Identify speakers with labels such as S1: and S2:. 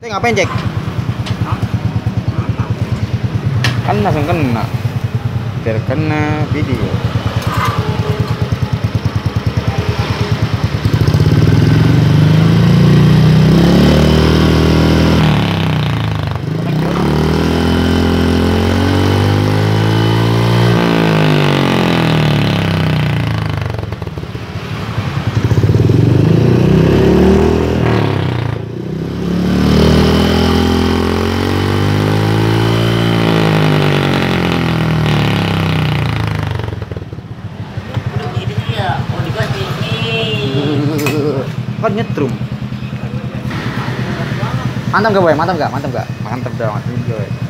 S1: Cek ngapain cek? Kan langsung kena. Biar video. Kan nyetrum. Mantap gak boy? Mantap gak? Mantap gak? Mantap dong. Enjoy.